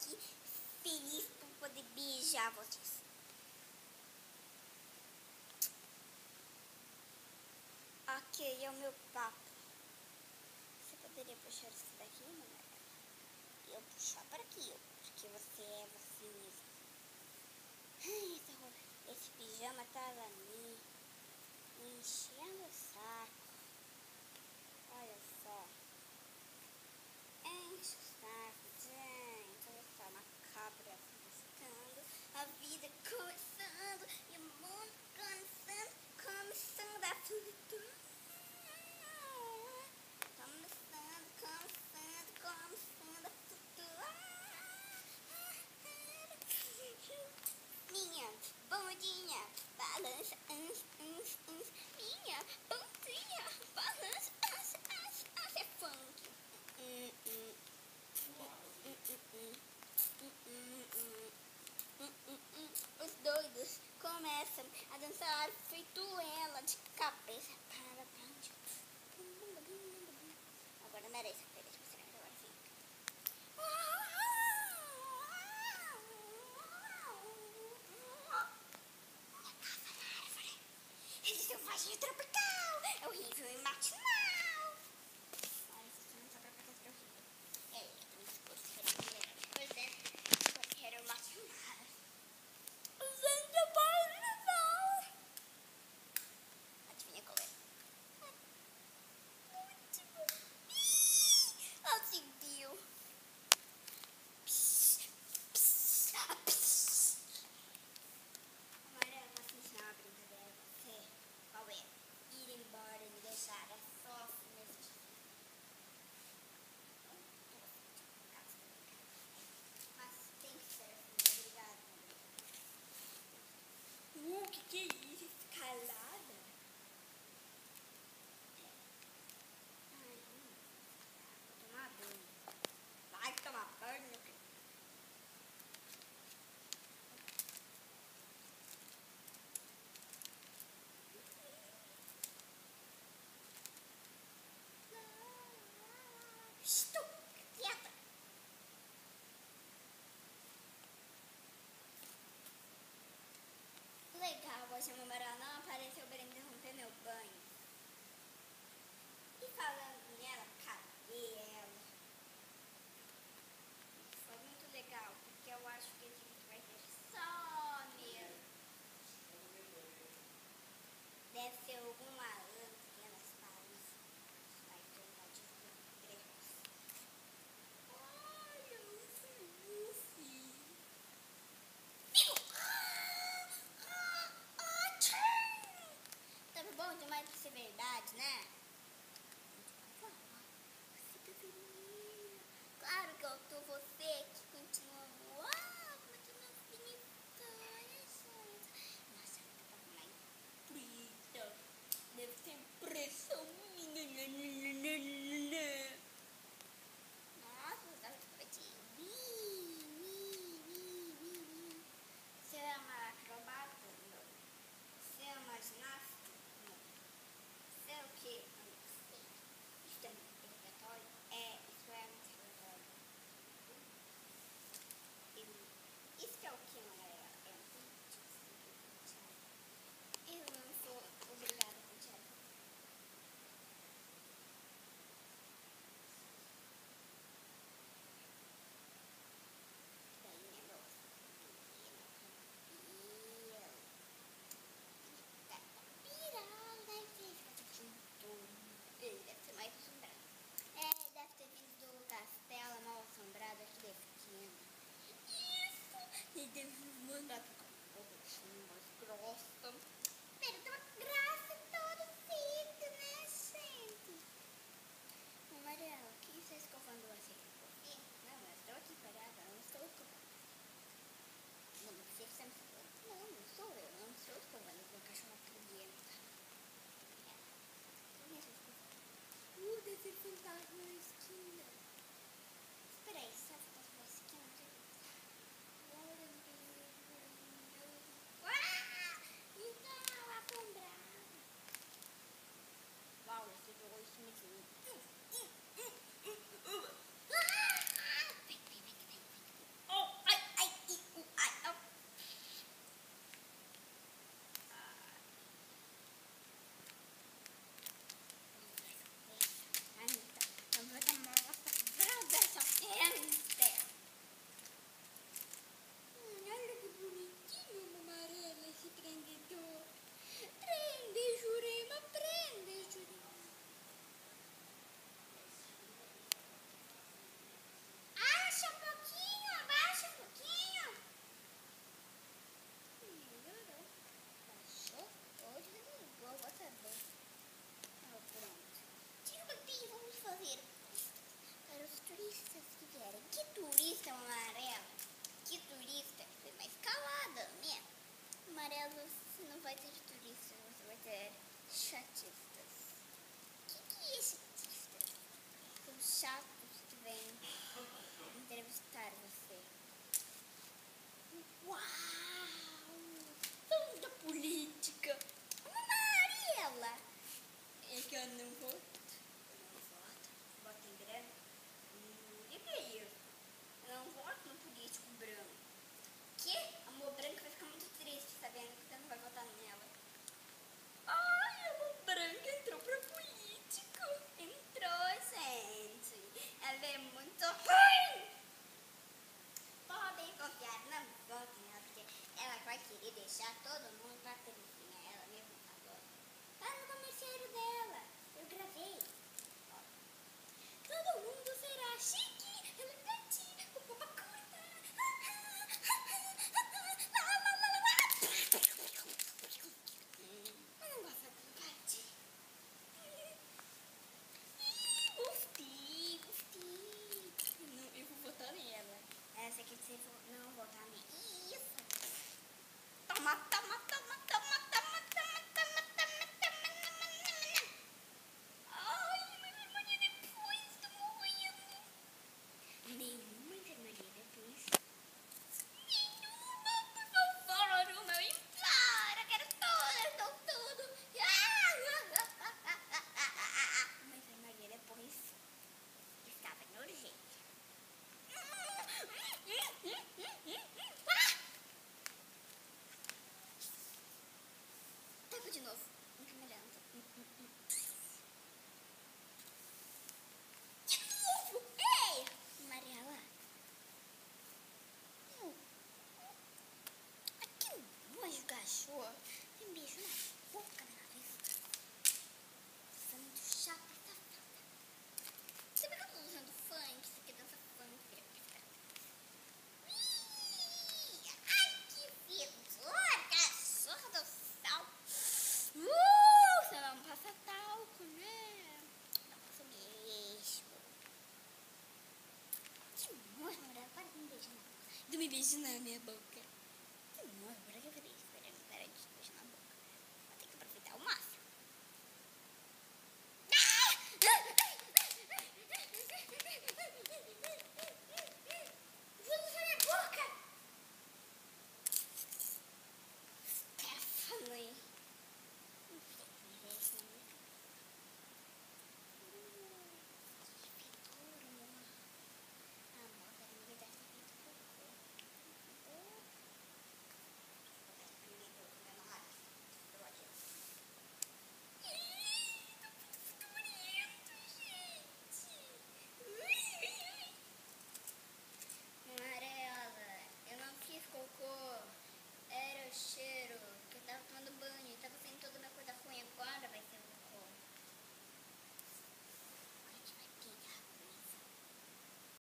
aqui feliz por poder beijar vocês. Ok, é o meu papo. Você poderia puxar isso daqui, não? Eu puxar para aqui, porque você é você mesmo. Ai, tá esse pijama tava me enchendo. 门上 Hoje a mamãe não apareceu para interromper meu banho. E falando making Renewable